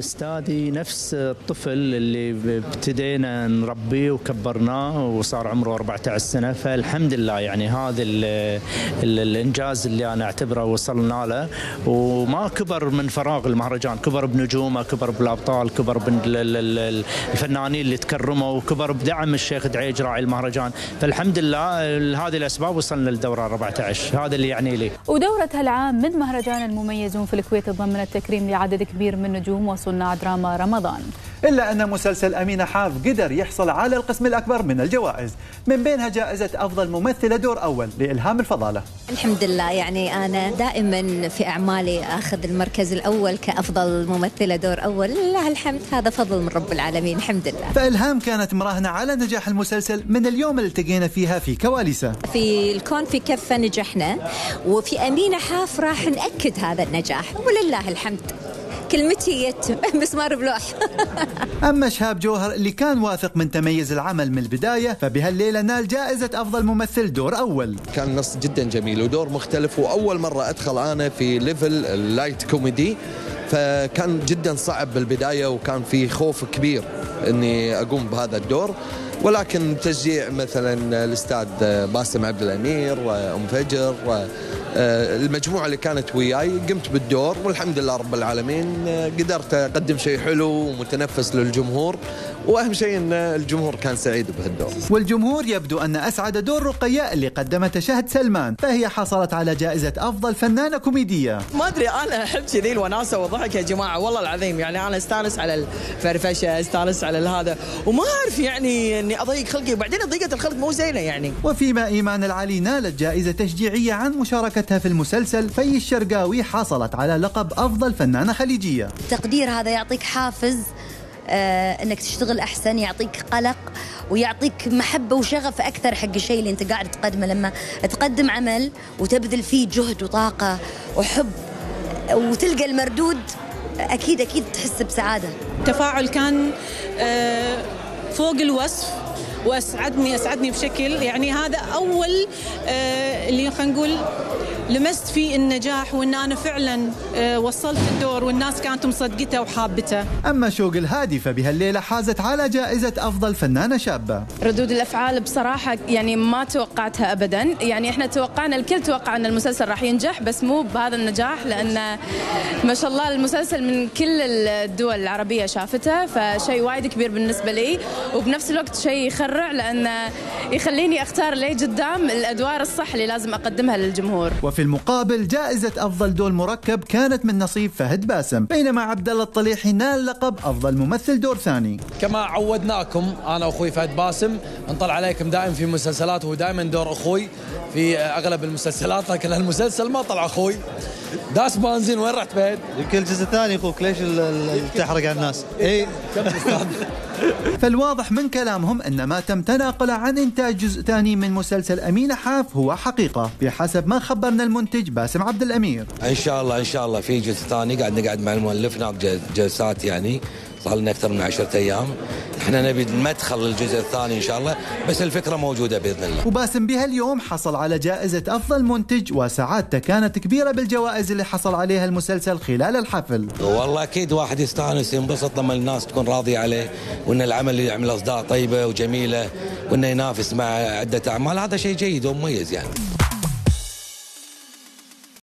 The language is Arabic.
استاذي نفس الطفل اللي ابتدينا نربيه وكبرناه وصار عمره 14 سنة فالحمد لله يعني هذا ال ال الإنجاز اللي أنا أعتبره وصلنا له. وما كبر من فراغ المهرجان كبر بنجومه كبر بالأبطال كبر بالفنانين اللي تكرموا وكبر بدعم الشيخ دعيج راعي المهرجان. فالحمد لله هذه الأسباب وصلنا للدوره 14 هذا اللي يعني لي. ودورة هالعام من مهرجان المميزون في الكويت تضمن التكريم لعدد كبير من نجوم وصناع دراما رمضان. إلا أن مسلسل أمينة حاف قدر يحصل على القسم الأكبر من الجوائز. من بينها جائزة أفضل ممثلة دور أول لإلهام الفضالة. الحمد لله يعني أنا دائما في أعمالي أخذ المركز الأول كأفضل ممثلة دور أول. لله الحمد هذا فضل من رب العالمين الحمد لله. فإلهام كانت مراهنة على نجاح المسلسل من اليوم اللي التقينا فيها في كواليسة. في الكون في كفة نجحنا وفي أمينة حاف راح نأكد هذا النجاح. ولله الحمد. كلمتي يتم مسمار بلوح أما شهاب جوهر اللي كان واثق من تميز العمل من البداية فبهالليلة نال جائزة أفضل ممثل دور أول. كان نص جدا جميل ودور مختلف وأول مرة أدخل أنا في level ال light comedy فكان جدا صعب بالبداية وكان في خوف كبير أني أقوم بهذا الدور. ولكن تشجيع مثلا الأستاذ باسم عبد الأمير أم فجر المجموعة اللي كانت وياي قمت بالدور والحمد لله رب العالمين قدرت أقدم شيء حلو ومتنفس للجمهور وأهم شيء إن الجمهور كان سعيد بهالدور. والجمهور يبدو أن أسعد دور رقية اللي قدمته شهد سلمان فهي حصلت على جائزة أفضل فنانة كوميدية. ما أدري أنا أحب كذي الوناسة والضحك يا جماعة والله العظيم يعني أنا أستانس على الفرفشة أستانس على هذا وما أعرف يعني إني أضيق خلقي وبعدين ضيقة الخلق مو زينة يعني. وفيما إيمان العلي نالت جائزة تشجيعية عن مشاركتها في المسلسل في الشرقاوي حصلت على لقب أفضل فنانة خليجية. التقدير هذا يعطيك حافز آه إنك تشتغل أحسن يعطيك قلق ويعطيك محبة وشغف أكثر حق الشيء اللي أنت قاعد تقدمه لما تقدم عمل وتبذل فيه جهد وطاقة وحب وتلقى المردود أكيد أكيد تحس بسعادة. التفاعل كان آه فوق الوصف وأسعدني أسعدني بشكل يعني هذا أول آه اللي خلينا نقول لمست فيه النجاح وإن أنا فعلا وصلت الدور والناس كانت مصدقته وحابته. أما شوق الهادي فبهالليلة حازت على جائزة أفضل فنانة شابة. ردود الأفعال بصراحة يعني ما توقعتها ابدا، يعني إحنا توقعنا الكل توقع ان المسلسل راح ينجح بس مو بهذا النجاح لأن ما شاء الله المسلسل من كل الدول العربية شافته فشيء وايد كبير بالنسبة لي وبنفس الوقت شيء يخرع لأن يخليني أختار لي قدام الأدوار الصح اللي لازم أقدمها للجمهور. وفي المقابل جائزة أفضل دور مركب كانت من نصيب فهد باسم بينما عبد الله الطليحي نال لقب أفضل ممثل دور ثاني. كما عودناكم أنا وأخوي فهد باسم نطلع عليكم دائما في مسلسلات وهو دائما دور أخوي في أغلب المسلسلات لكن هالمسلسل ما طلع أخوي. داس بنزين وين رحت فهد؟ يمكن الجزء الثاني أخوك ليش تحرق على الناس؟ اي فالواضح من كلامهم أن ما تم تناقله عن إنتاج جزء ثاني من مسلسل أمينة حاف هو حقيقة بحسب ما خبرنا المنتج باسم عبد الأمير. إن شاء الله إن شاء الله. في جزء ثاني قاعد نقعد مع المؤلف ناخذ جلسات يعني. صار لنا أكثر من عشرة أيام. إحنا نبي المدخل للجزء الثاني إن شاء الله بس الفكرة موجودة بإذن الله. وباسم بهاليوم حصل على جائزة أفضل منتج وسعادته كانت كبيرة بالجوائز اللي حصل عليها المسلسل خلال الحفل. والله أكيد واحد يستأنس ينبسط لما الناس تكون راضية عليه وإن العمل اللي يعمل أصداء طيبة وجميلة وإنه ينافس مع عدة أعمال. هذا شيء جيد ومميز يعني.